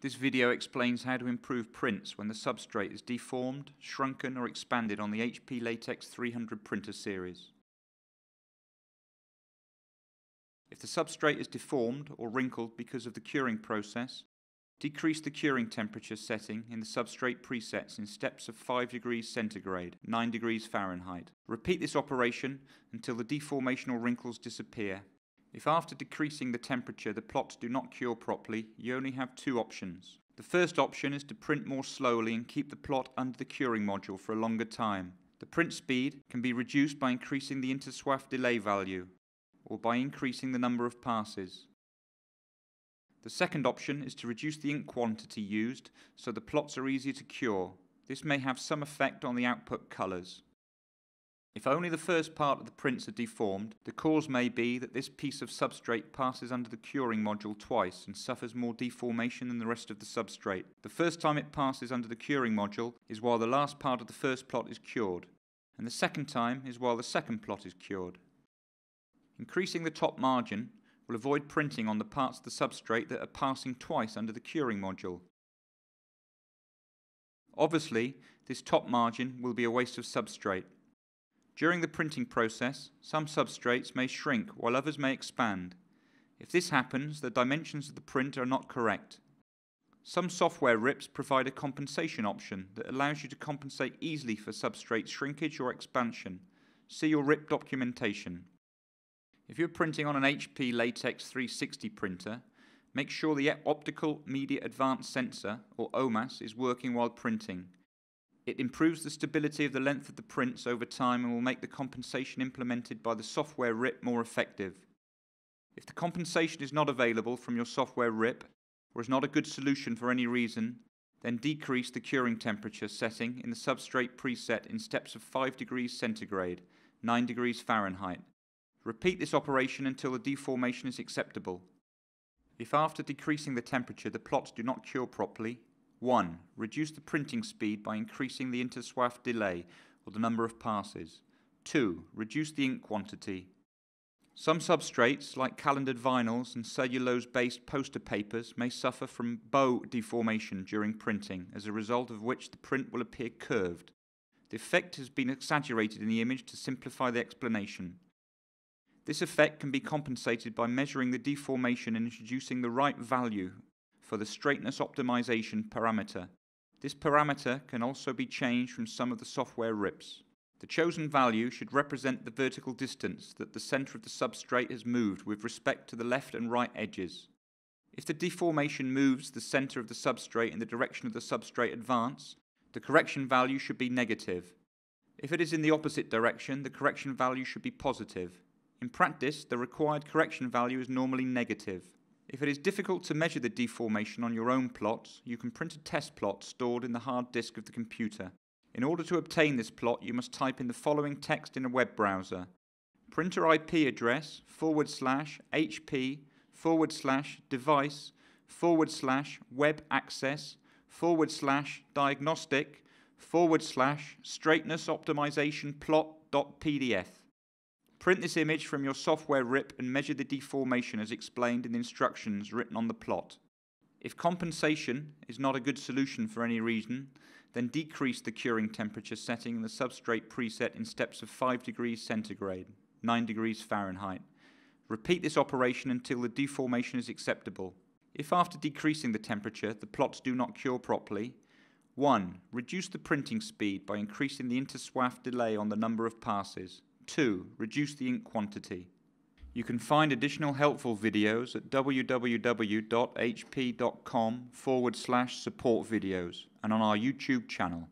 This video explains how to improve prints when the substrate is deformed, shrunken or expanded on the HP Latex 300 printer series. If the substrate is deformed or wrinkled because of the curing process, decrease the curing temperature setting in the substrate presets in steps of 5 degrees centigrade, 9 degrees Fahrenheit. Repeat this operation until the deformation or wrinkles disappear if after decreasing the temperature the plots do not cure properly, you only have two options. The first option is to print more slowly and keep the plot under the curing module for a longer time. The print speed can be reduced by increasing the interswath delay value, or by increasing the number of passes. The second option is to reduce the ink quantity used so the plots are easier to cure. This may have some effect on the output colours. If only the first part of the prints are deformed, the cause may be that this piece of substrate passes under the curing module twice and suffers more deformation than the rest of the substrate. The first time it passes under the curing module is while the last part of the first plot is cured, and the second time is while the second plot is cured. Increasing the top margin will avoid printing on the parts of the substrate that are passing twice under the curing module. Obviously, this top margin will be a waste of substrate. During the printing process, some substrates may shrink while others may expand. If this happens, the dimensions of the print are not correct. Some software RIPs provide a compensation option that allows you to compensate easily for substrate shrinkage or expansion. See your RIP documentation. If you're printing on an HP Latex 360 printer, make sure the Optical Media Advanced Sensor, or OMAS, is working while printing. It improves the stability of the length of the prints over time and will make the compensation implemented by the software RIP more effective. If the compensation is not available from your software RIP, or is not a good solution for any reason, then decrease the curing temperature setting in the substrate preset in steps of 5 degrees centigrade, 9 degrees Fahrenheit. Repeat this operation until the deformation is acceptable. If after decreasing the temperature the plots do not cure properly, 1. Reduce the printing speed by increasing the interswath delay or the number of passes. 2. Reduce the ink quantity. Some substrates, like calendered vinyls and cellulose-based poster papers, may suffer from bow deformation during printing, as a result of which the print will appear curved. The effect has been exaggerated in the image to simplify the explanation. This effect can be compensated by measuring the deformation and introducing the right value for the straightness optimization parameter. This parameter can also be changed from some of the software RIPs. The chosen value should represent the vertical distance that the center of the substrate has moved with respect to the left and right edges. If the deformation moves the center of the substrate in the direction of the substrate advance, the correction value should be negative. If it is in the opposite direction, the correction value should be positive. In practice, the required correction value is normally negative. If it is difficult to measure the deformation on your own plots, you can print a test plot stored in the hard disk of the computer. In order to obtain this plot, you must type in the following text in a web browser. Printer IP address forward slash HP forward slash device forward slash web access forward slash diagnostic forward slash straightness optimization plot.pdf. Print this image from your software RIP and measure the deformation as explained in the instructions written on the plot. If compensation is not a good solution for any reason, then decrease the curing temperature setting in the substrate preset in steps of 5 degrees centigrade, 9 degrees Fahrenheit. Repeat this operation until the deformation is acceptable. If after decreasing the temperature the plots do not cure properly, 1. Reduce the printing speed by increasing the interswath delay on the number of passes. 2. Reduce the ink quantity. You can find additional helpful videos at www.hp.com forward slash support videos and on our YouTube channel.